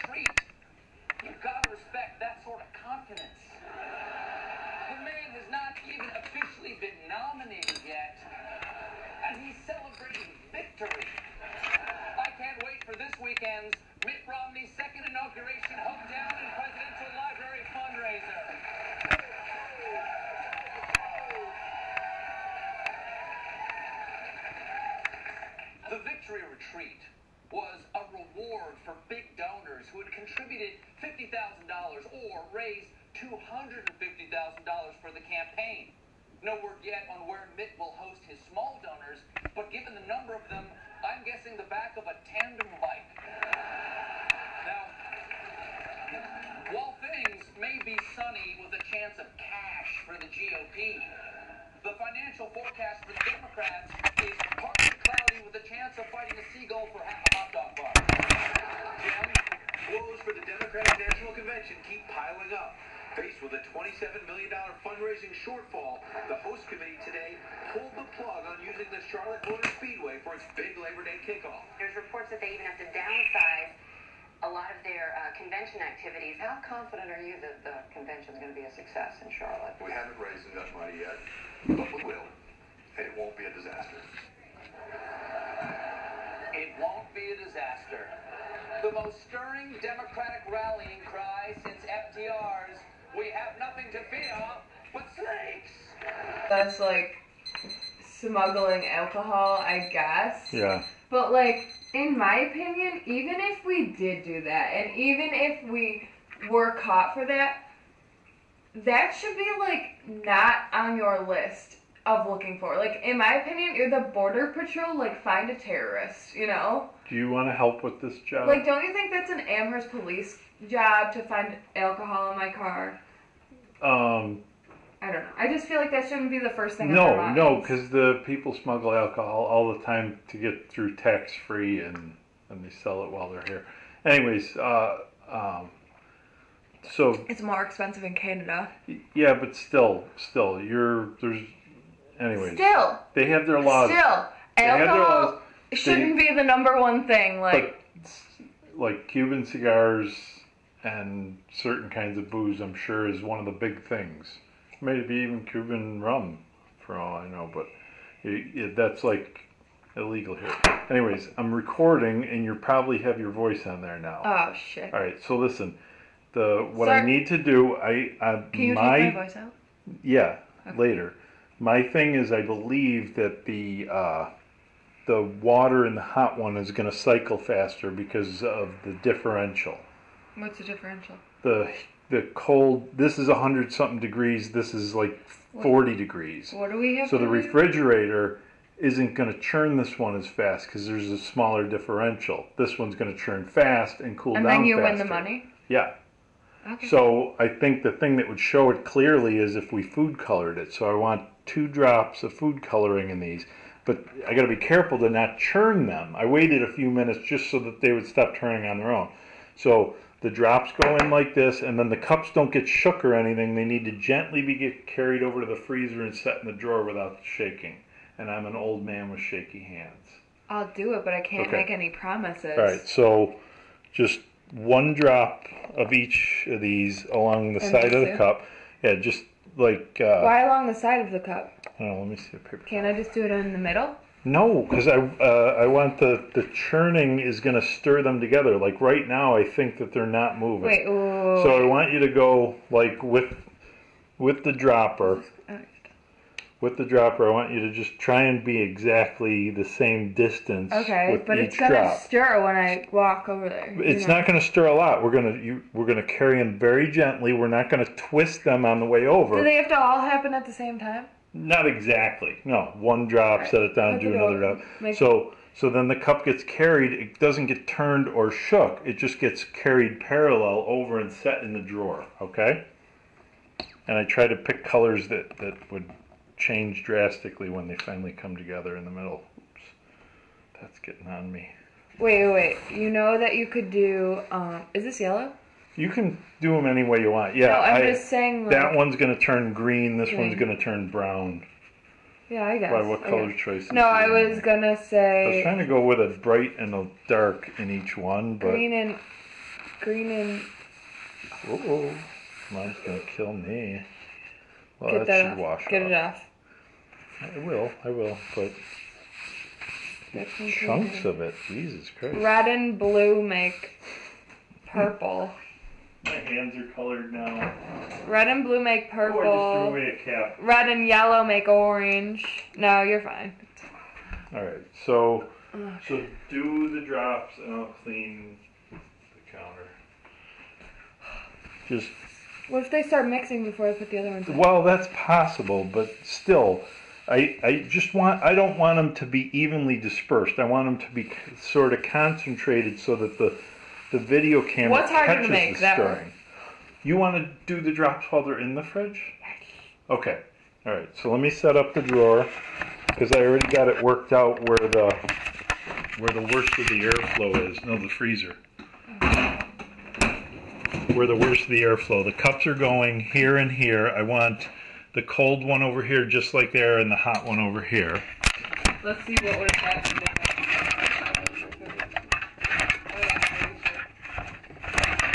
retreat. You've got to respect that sort of confidence. The man has not even officially been nominated yet, and he's celebrating victory. I can't wait for this weekend's Mitt Romney's second inauguration hometown and presidential library fundraiser. The victory retreat was a reward for big donors who had contributed $50,000 or raised $250,000 for the campaign. No word yet on where Mitt will host his small donors, but given the number of them, I'm guessing the back of a tandem bike. Now, while things may be sunny with a chance of cash for the GOP, the financial forecast for the Democrats is partly cloudy with a chance of fighting a seagull for half a hot dog bar. Jim, woes for the Democratic National Convention keep piling up. Faced with a $27 million fundraising shortfall, the host committee today pulled the plug on using the Charlotte Motor Speedway for its big Labor Day kickoff. There's reports that they even have to downsize a lot of their uh, convention activities. How confident are you that the convention is going to be a success in Charlotte? We haven't raised enough money yet, but we will. And it won't be a disaster. It won't be a disaster. The most stirring Democratic rallying cry since FDR's We have nothing to fear but snakes. That's like smuggling alcohol, I guess. Yeah. But like, in my opinion, even if we did do that, and even if we were caught for that, that should be like not on your list of looking for. Like, in my opinion, you're the border patrol. Like, find a terrorist. You know. Do you want to help with this job? Like, don't you think that's an Amherst police job to find alcohol in my car? um, I don't know. I just feel like that shouldn't be the first thing. no, no, because the people smuggle alcohol all the time to get through tax free, and and they sell it while they're here. Anyways, uh, um, so it's more expensive in Canada. yeah, but still, still, you're there's. Anyways, Still, they have their laws. still, They alcohol laws. shouldn't be the number one thing. Like, like Cuban cigars and certain kinds of booze, I'm sure is one of the big things. Maybe even Cuban rum, for all I know. But it, it, that's like illegal here. Anyways, I'm recording, and you probably have your voice on there now. oh shit. all right. So listen, the what I need to do, I, I Can you my my voice out? yeah, later. My thing is, I believe that the uh, the water in the hot one is going to cycle faster because of the differential. What's the differential? The the cold. This is hundred something degrees. This is like forty degrees. What do we have? So the do? refrigerator isn't going to churn this one as fast because there's a smaller differential. This one's going to churn fast and cool and down then you win the money. Yeah. Okay. So I think the thing that would show it clearly is if we food colored it. So I want two drops of food coloring in these. But I got to be careful to not churn them. I waited a few minutes just so that they would stop turning on their own. So the drops go in like this, and then the cups don't get shook or anything. They need to gently be get carried over to the freezer and set in the drawer without shaking. And I'm an old man with shaky hands. I'll do it, but I can't Okay. make any promises. All right, so just one drop of each of these along the And side of the it? cup. Yeah, just like uh, Why along the side of the cup? oh, let me see the paper. Can't I just do it in the middle? No, because I uh, I want the the churning is going to stir them together. Like right now, I think that they're not moving. Wait. Ooh. So I want you to go like with with the dropper. With the dropper, I want you to just try and be exactly the same distance. Okay, but it's gonna drop. stir when I walk over there. It's know. not going to stir a lot. We're gonna you, we're gonna carry them very gently. We're not going to twist them on the way over. Do they have to all happen at the same time? Not exactly. No, one drop, set it down, do another drop. Make- So so then the cup gets carried. It doesn't get turned or shook. It just gets carried parallel over and set in the drawer. Okay. And I try to pick colors that that would change drastically when they finally come together in the middle. Oops, that's getting on me. Wait, wait, wait. You know that you could do. Um, is this yellow? You can do them any way you want. Yeah, no, I'm I- just saying. Like, that one's going to turn green. This one's going to turn brown. Yeah, I guess. Why? What color guess. choices? No, I was gonna say. I was trying to go with a bright and a dark in each one, but green and green and Oh, mine's gonna kill me. Well, get that, that should off. wash Get off. it off. I will, I will, but That's okay. chunks of it. Jesus Christ. Red and blue make purple. My hands are colored now. Red and blue make purple. Oh, I just threw purple. away a cap. Red and yellow make orange. No, you're fine. All right, so so do the drops, and I'll clean the counter. Just What if they start mixing before I put the other ones in? well, that's possible, but still, I I just want I don't want them to be evenly dispersed. I want them to be sort of concentrated so that the the video camera What's harder to catches make, the that or- stirring. You want to do the drops while they're in the fridge? Okay. All right. So let me set up the drawer because I already got it worked out where the where the worst of the airflow is. No, the freezer. Where the worst of the airflow. The cups are going here and here. I want the cold one over here just like there and the hot one over here. Let's see what would have happened.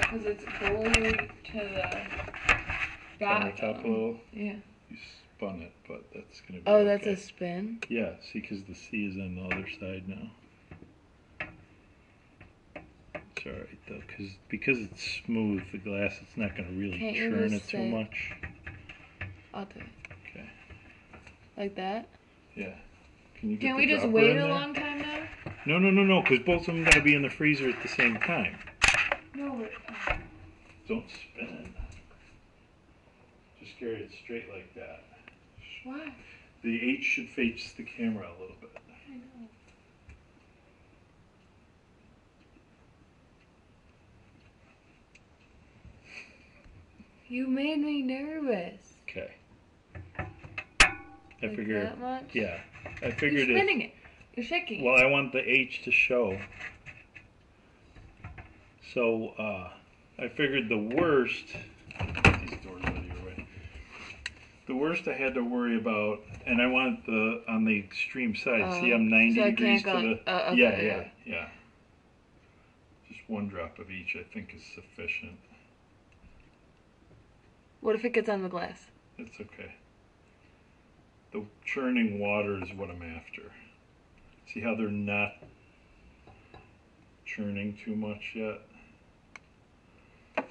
Because it's glued to the On the top a little. Yeah. You spun it, but that's gonna be Oh, that's a spin. Yeah, see, because the C is on the other side now. It's alright though, because because it's smooth, the glass, it's not going to really Can't churn it too much. It. Okay. Like that. Yeah. Can you Can we just wait a long time now? No, no, no, no, because both of them got to be in the freezer at the same time. No. but uh, Don't spin it. Just carry it straight like that. Why? The H should face the camera a little bit. I know. You made me nervous. I Like figured. that much? Yeah, I You're figured it. it. You're shaking. Well, I want the H to show. So, uh, I figured the worst. These doors out of your way. The worst I had to worry about, and I want the on the extreme side. See, Oh, I'm 90 so degrees to go- the. oh, okay, yeah, yeah, yeah. Just one drop of each, I think, is sufficient. What if it gets on the glass? It's okay. The churning water is what I'm after. See how they're not churning too much yet? Make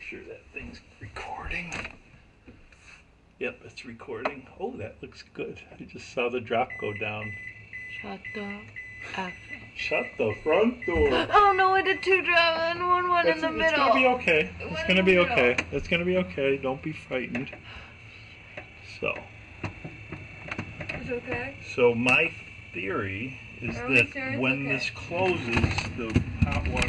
sure that thing's recording. Yep, it's recording. Oh, that looks good. I just saw the drop go down. Shut F. Shut the front door. Oh no, I did two drops and one one in the it's middle. It's gonna be okay. It's One gonna be middle. okay. It's gonna be okay. Don't be frightened. So, It's okay. so my theory is Are that when okay? this closes, the hot water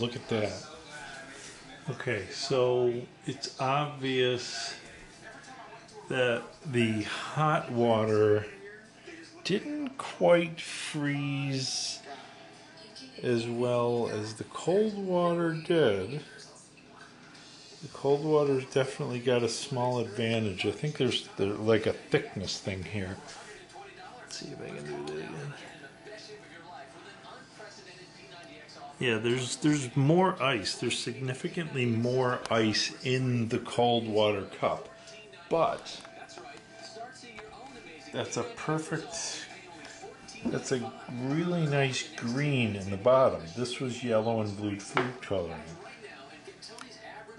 look at that. Okay, so it's obvious that the hot water didn't quite freeze as well as the cold water did. The cold water's definitely got a small advantage. I think there's there, like a thickness thing here. Let's see if I can do that again. Yeah, there's there's more ice. There's significantly more ice in the cold water cup. But that's a perfect that's a really nice green in the bottom. This was yellow and blue food coloring.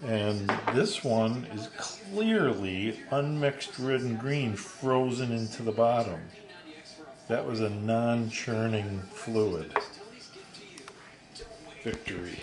And this one is clearly unmixed red and green frozen into the bottom. That was a non churning fluid. Victory.